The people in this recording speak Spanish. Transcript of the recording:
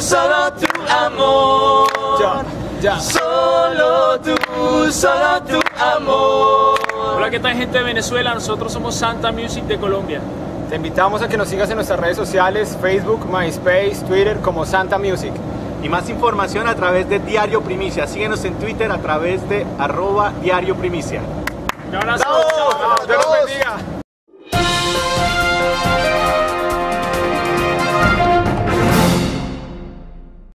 solo tu amor. Ya, ya. Solo tú, solo tu amor. Hola, ¿qué tal gente de Venezuela? Nosotros somos Santa Music de Colombia. Te invitamos a que nos sigas en nuestras redes sociales, Facebook, MySpace, Twitter como Santa Music. Y más información a través de Diario Primicia. Síguenos en Twitter a través de arroba Diario Primicia. Un abrazo.